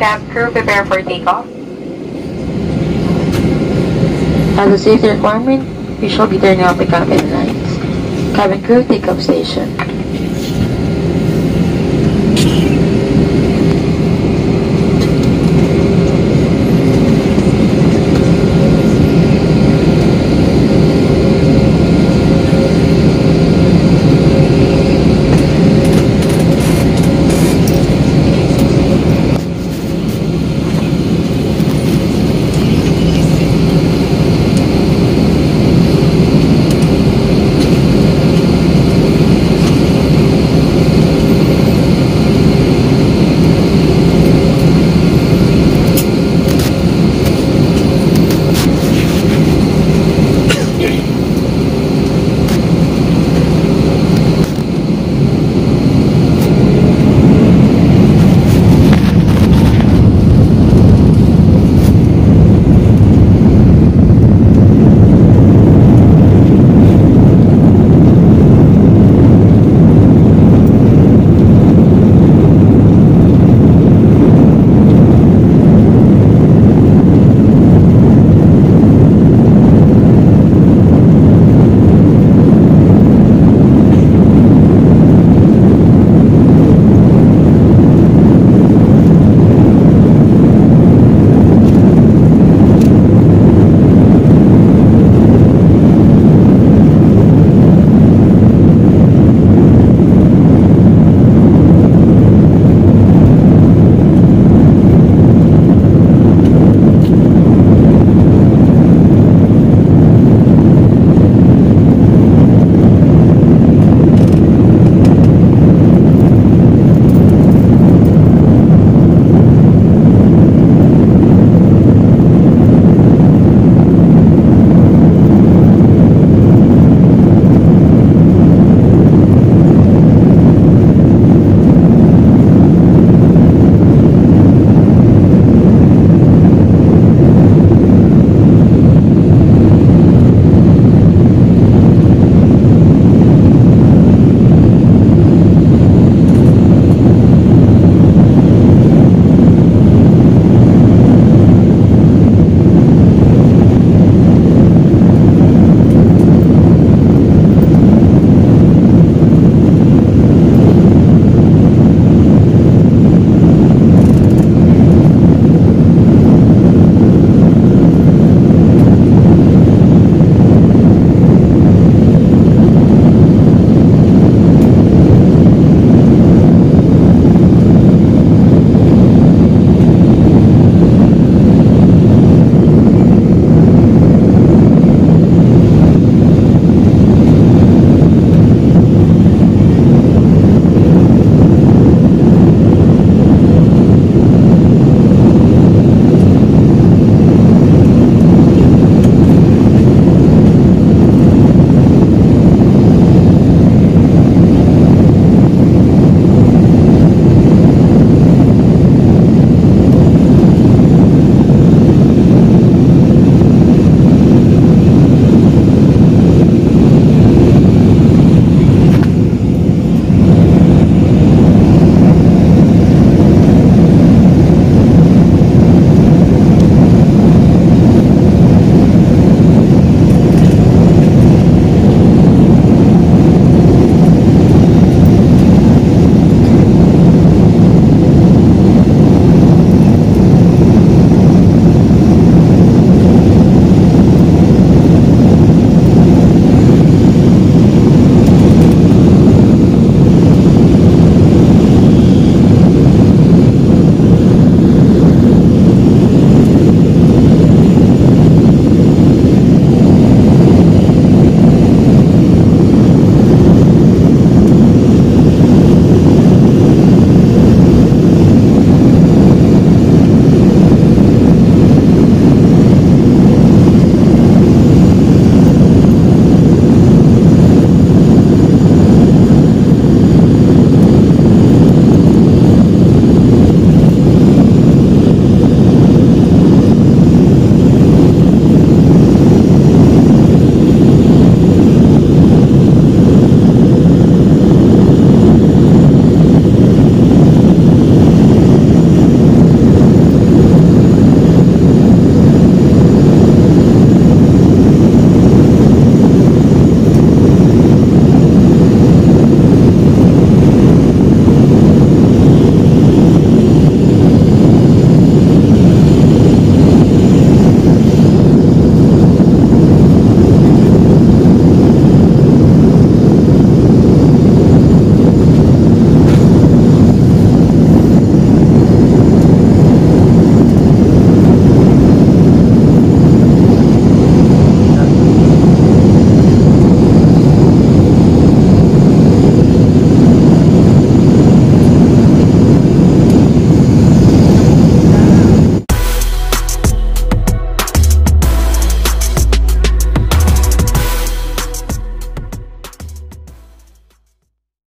Cab crew prepare for takeoff. As a safety requirement, we shall be turning off the cabin lights. Cabin crew, takeoff station.